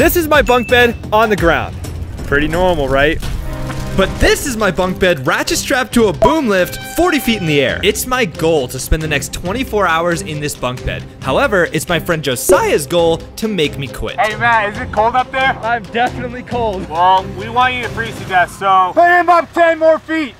This is my bunk bed on the ground. Pretty normal, right? But this is my bunk bed ratchet strapped to a boom lift 40 feet in the air. It's my goal to spend the next 24 hours in this bunk bed. However, it's my friend Josiah's goal to make me quit. Hey Matt, is it cold up there? I'm definitely cold. Well, we want you to freeze to death, so put him up 10 more feet.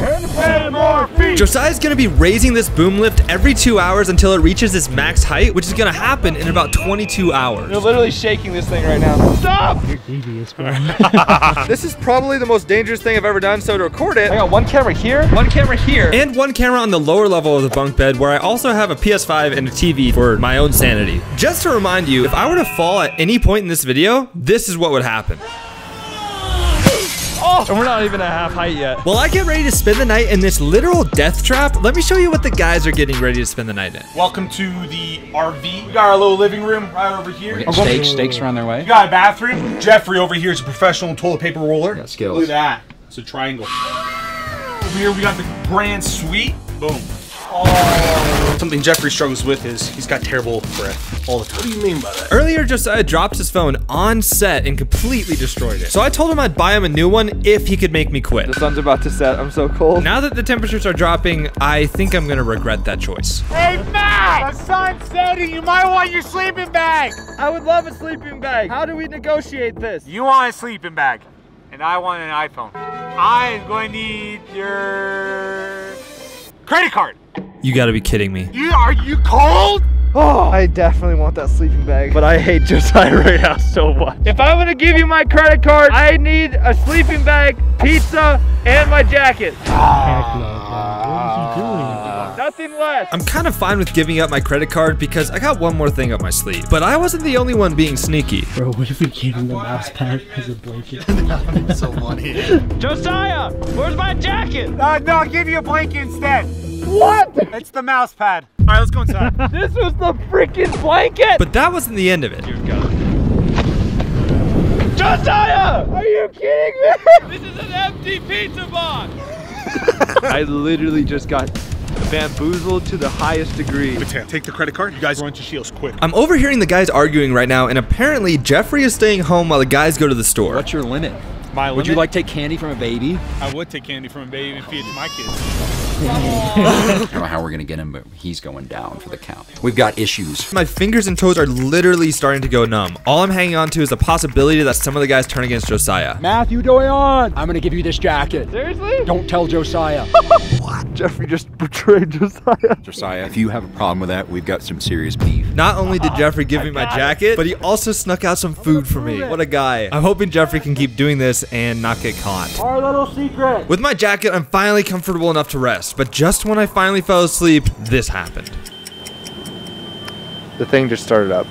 10 more feet. Josiah's gonna be raising this boom lift every two hours until it reaches its max height, which is gonna happen in about 22 hours. You're literally shaking this thing right now. Stop! You're devious, bro. this is probably the most dangerous thing I've ever done, so to record it, I got one camera here, one camera here. and one camera on the lower level of the bunk bed where I also have a PS5 and a TV for my own sanity. Just to remind you, if I were to fall at any point in this video, this is what would happen. Oh, and we're not even at half height yet. While I get ready to spend the night in this literal death trap, let me show you what the guys are getting ready to spend the night in. Welcome to the RV. We got our little living room right over here. Getting steaks, steaks are on their way. We got a bathroom. Jeffrey over here is a professional toilet paper roller. Got skills. Look at that. It's a triangle. Over here we got the grand suite. Boom. Oh. Something Jeffrey struggles with is he's got terrible breath all the time. What do you mean by that? Earlier, Josiah dropped his phone on set and completely destroyed it. So I told him I'd buy him a new one if he could make me quit. The sun's about to set. I'm so cold. Now that the temperatures are dropping, I think I'm gonna regret that choice. Hey Matt! The sun's setting. You might want your sleeping bag. I would love a sleeping bag. How do we negotiate this? You want a sleeping bag, and I want an iPhone. I am going to need your credit card. You gotta be kidding me. You are you cold? Oh, I definitely want that sleeping bag. But I hate Josiah right now so much. If I'm gonna give you my credit card, I need a sleeping bag, pizza, and my jacket. Ah. Nothing less. I'm kind of fine with giving up my credit card because I got one more thing up my sleeve. But I wasn't the only one being sneaky. Bro, what if we gave him the mouse pad as a blanket? So funny. Josiah, where's my jacket? Uh, no, I'll give you a blanket instead. What? It's the mouse pad. All right, let's go inside. This was the freaking blanket. But that wasn't the end of it. Josiah, are you kidding me? This is an empty pizza box. I literally just got bamboozled to the highest degree. Mateo, take the credit card. You guys run to Shields quick. I'm overhearing the guys arguing right now, and apparently Jeffrey is staying home while the guys go to the store. What's your limit? My limit? Would you like to take candy from a baby? I would take candy from a baby and feed it to my kids. I don't know how we're gonna get him, but he's going down for the count. We've got issues. My fingers and toes are literally starting to go numb. All I'm hanging on to is the possibility that some of the guys turn against Josiah. Matthew Doyon, I'm gonna give you this jacket. Seriously? Don't tell Josiah. What? Jeffrey just betrayed Josiah. Josiah, if you have a problem with that, we've got some serious beef. Not only did Jeffrey give me my jacket, but he also snuck out some food for me. What a guy. I'm hoping Jeffrey can keep doing this and not get caught. Our little secret. With my jacket, I'm finally comfortable enough to rest, but just when I finally fell asleep, this happened. The thing just started up.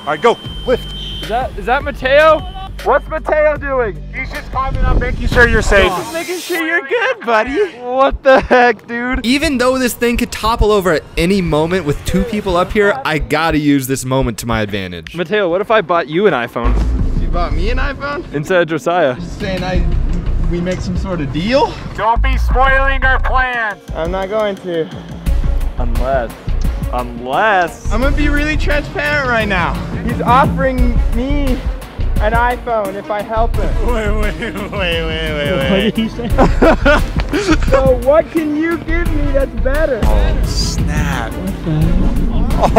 All right, go. Lift. Is that is that Mateo? What's Mateo doing? He's just climbing up, making sure you're safe. Just making sure you're good, buddy. What the heck, dude? Even though this thing could topple over at any moment with two people up here, I gotta use this moment to my advantage. Mateo, what if I bought you an iPhone You bought me an iPhone? instead of Josiah? Just Saying I we make some sort of deal? Don't be spoiling our plans. I'm not going to. Unless, unless. I'm gonna be really transparent right now. He's offering me an iPhone if I help him. Wait, wait, wait, wait, What wait, What did he say? So what can you give me that's better? Oh, Snap.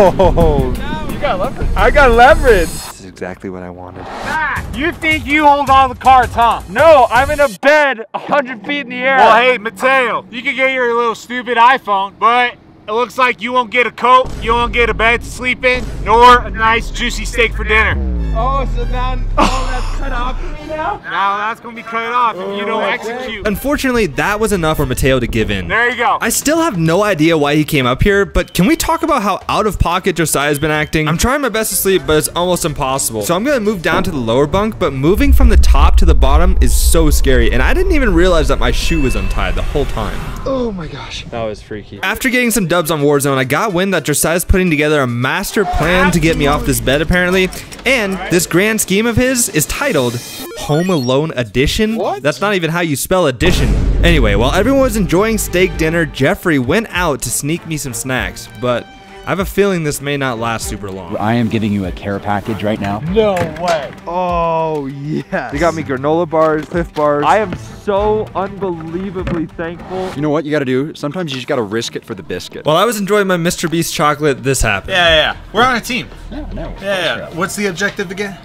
Oh, you got leverage. I got leverage. This is exactly what I wanted. Matt, you think you hold all the cards, huh? No, I'm in a bed 100 feet in the air. Well, hey, Mateo, you can get your little stupid iPhone, but it looks like you won't get a coat, you won't get a bed to sleep in, nor a nice juicy steak for dinner. Oh, so now oh, all that's cut off for me now? Now that's gonna be cut off if you don't oh. execute. Unfortunately, that was enough for Mateo to give in. There you go. I still have no idea why he came up here, but can we talk about how out of pocket Josiah's been acting? I'm trying my best to sleep, but it's almost impossible. So I'm gonna move down to the lower bunk, but moving from the top to the bottom is so scary, and I didn't even realize that my shoe was untied the whole time. Oh my gosh. That was freaky. After getting some dubs on Warzone, I got wind that Josiah's putting together a master plan to get me off this bed apparently, and this grand scheme of his is titled Home Alone Edition. What? That's not even how you spell edition. Anyway, while everyone was enjoying steak dinner, Jeffrey went out to sneak me some snacks, but I have a feeling this may not last super long. I am giving you a care package right now. No way. Oh, yes. They got me granola bars, Clif bars. I am so unbelievably thankful. You know what you gotta do? Sometimes you just gotta risk it for the biscuit. While I was enjoying my Mr. Beast chocolate, this happened. Yeah, yeah, yeah. We're on a team. yeah, no. Yeah, yeah. What's the objective again?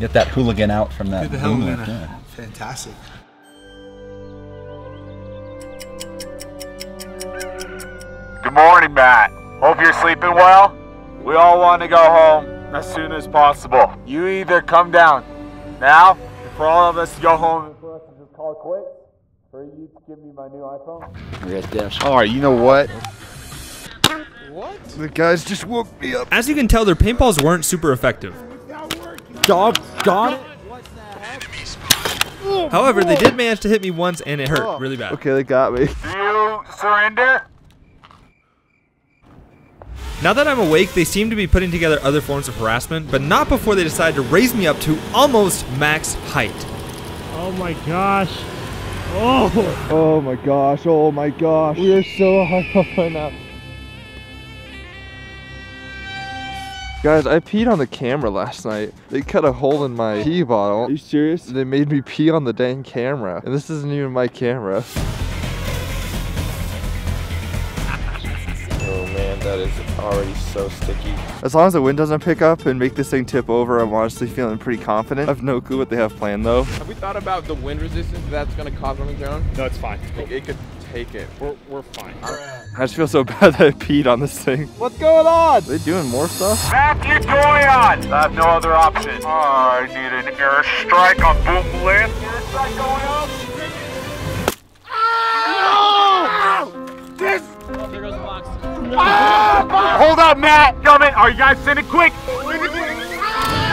Get that hooligan out from that Who the hell boom yeah. Fantastic. Good morning, Matt. Hope you're sleeping well. We all want to go home as soon as possible. You either come down now, for all of us to go home and for us to just call it quits, or you to give me my new iPhone. We're. All right, you know what? What? The guys just woke me up. As you can tell, their paintballs weren't super effective. Dog, dog. However, they did manage to hit me once and it hurt oh. really bad. Okay, they got me. Do you surrender? Now that I'm awake, they seem to be putting together other forms of harassment, but not before they decide to raise me up to almost max height. Oh my gosh. Oh. Oh my gosh, oh my gosh. We are so high up right now. Guys, I peed on the camera last night. They cut a hole in my pee bottle. Are you serious? They made me pee on the dang camera. And this isn't even my camera. Man, that is already so sticky. As long as the wind doesn't pick up and make this thing tip over, I'm honestly feeling pretty confident. I have no clue what they have planned though. Have we thought about the wind resistance that's going to cause on the ground? No, it's fine. It, it could take it. We're, we're fine. I just feel so bad that I peed on this thing. What's going on? Are they doing more stuff? Matthew Doyon! I have no other option. Oh, I need an airstrike on Boom Lift. Airstrike going up. This. Oh, Ah! Hold up, Matt. Coming. Are you guys sending quick?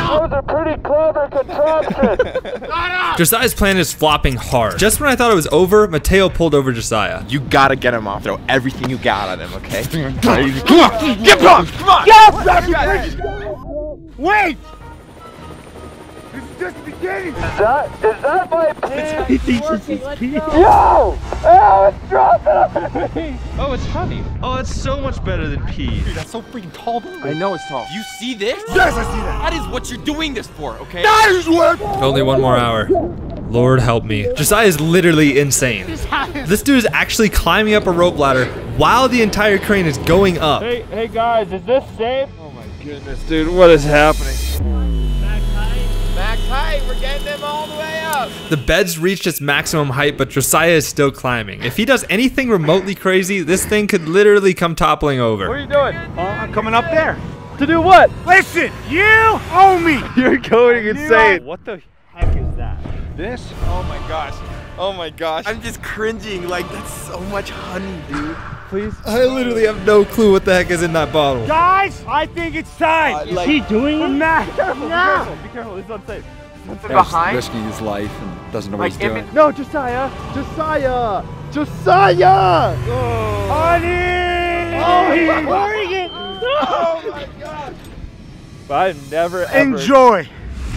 That was a pretty clever contraption. Josiah's plan is flopping hard. Just when I thought it was over, Mateo pulled over Josiah. You gotta get him off. Throw everything you got on him, okay? Come on. Get on. Come on. Yes. Wait. This is just the beginning. Is that is that my pee? He thinks it's his pee. Yo! Oh, it's dropping. Oh, it's honey. Oh, it's so much better than pee. Dude, That's so freaking tall. I know it's tall. You see this? Yes, I see that. That is what you're doing this for, okay? That is what. Only one more hour. Lord help me. Josiah is literally insane. This dude is actually climbing up a rope ladder while the entire crane is going up. Hey, hey guys, is this safe? Oh my goodness, dude, what is happening? Max height, we're getting them all the way up. The bed's reached its maximum height, but Josiah is still climbing. If he does anything remotely crazy, this thing could literally come toppling over. What are you doing? Uh, I'm coming up there. To do what? Listen, you owe me. You're going insane. What the heck is that? This? Oh my gosh. Oh my gosh. I'm just cringing. Like, that's so much honey, dude. Please? I literally have no clue what the heck is in that bottle. Guys, I think it's time. Uh, is he doing it? Matt, Be careful, be careful, this is unsafe. He's risking his life and doesn't know what he's doing. No, Josiah! Josiah! Josiah! Oh, Honey! oh he's pouring it. Oh my god! I've never ever. Enjoy.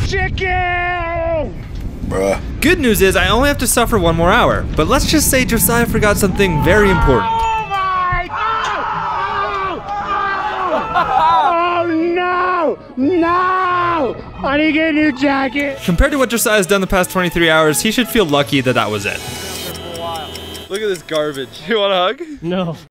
Chicken! Bruh. Good news is I only have to suffer one more hour, but let's just say Josiah forgot something very important. Oh my god! Oh, no! No! I need to get a new jacket. Compared to what Josiah's done the past 23 hours, he should feel lucky that that was it. Look at this garbage. You want a hug? No.